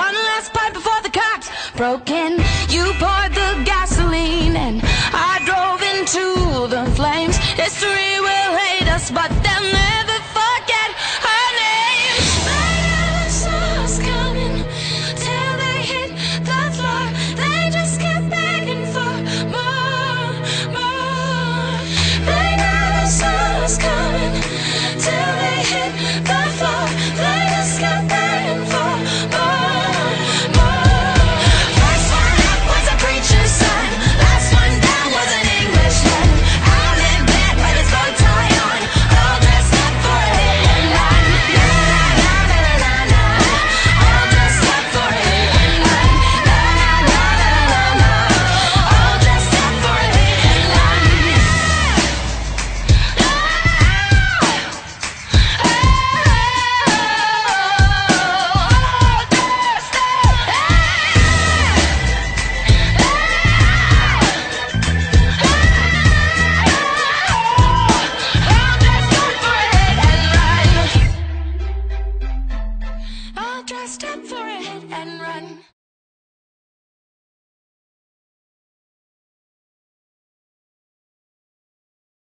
One last pipe before the cops broke in. You poured the gasoline and I drove into the flames. History will hate us, but